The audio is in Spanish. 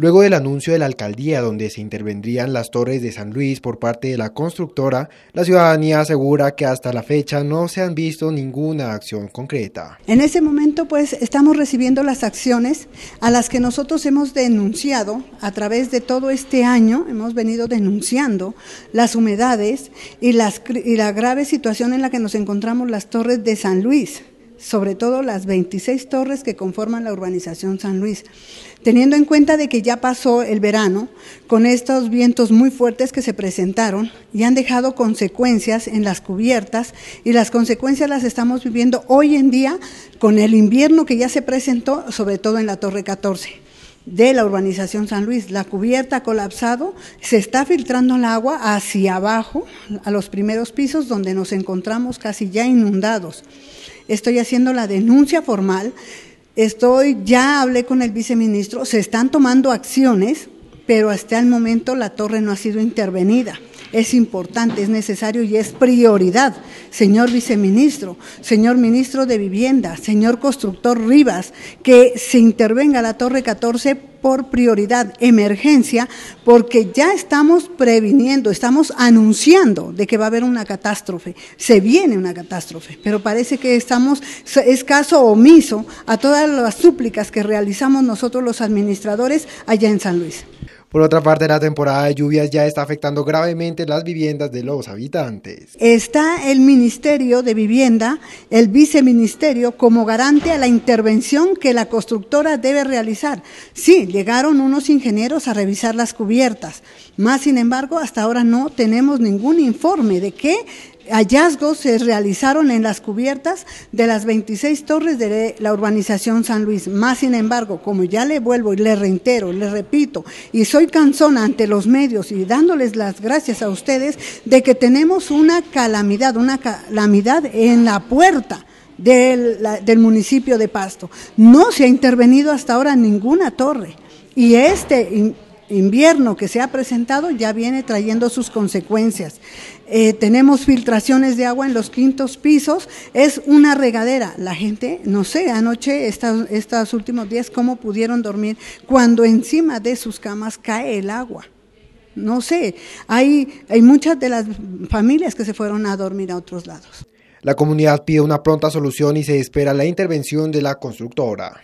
Luego del anuncio de la alcaldía donde se intervendrían las torres de San Luis por parte de la constructora, la ciudadanía asegura que hasta la fecha no se han visto ninguna acción concreta. En ese momento pues estamos recibiendo las acciones a las que nosotros hemos denunciado a través de todo este año, hemos venido denunciando las humedades y, las, y la grave situación en la que nos encontramos las torres de San Luis sobre todo las 26 torres que conforman la urbanización San Luis, teniendo en cuenta de que ya pasó el verano con estos vientos muy fuertes que se presentaron y han dejado consecuencias en las cubiertas y las consecuencias las estamos viviendo hoy en día con el invierno que ya se presentó, sobre todo en la Torre 14 de la urbanización San Luis. La cubierta ha colapsado, se está filtrando el agua hacia abajo, a los primeros pisos, donde nos encontramos casi ya inundados estoy haciendo la denuncia formal, estoy, ya hablé con el viceministro, se están tomando acciones, pero hasta el momento la torre no ha sido intervenida. Es importante, es necesario y es prioridad, señor viceministro, señor ministro de Vivienda, señor constructor Rivas, que se intervenga la Torre 14 por prioridad, emergencia, porque ya estamos previniendo, estamos anunciando de que va a haber una catástrofe, se viene una catástrofe, pero parece que estamos escaso omiso a todas las súplicas que realizamos nosotros los administradores allá en San Luis. Por otra parte, la temporada de lluvias ya está afectando gravemente las viviendas de los habitantes. Está el Ministerio de Vivienda, el viceministerio, como garante a la intervención que la constructora debe realizar. Sí, llegaron unos ingenieros a revisar las cubiertas, más sin embargo, hasta ahora no tenemos ningún informe de qué hallazgos se realizaron en las cubiertas de las 26 torres de la urbanización San Luis. Más sin embargo, como ya le vuelvo y le reitero, le repito, y soy cansona ante los medios y dándoles las gracias a ustedes de que tenemos una calamidad, una calamidad en la puerta. Del, del municipio de Pasto. No se ha intervenido hasta ahora ninguna torre. Y este invierno que se ha presentado ya viene trayendo sus consecuencias. Eh, tenemos filtraciones de agua en los quintos pisos, es una regadera. La gente, no sé, anoche, estos últimos días, cómo pudieron dormir cuando encima de sus camas cae el agua. No sé, hay, hay muchas de las familias que se fueron a dormir a otros lados. La comunidad pide una pronta solución y se espera la intervención de la constructora.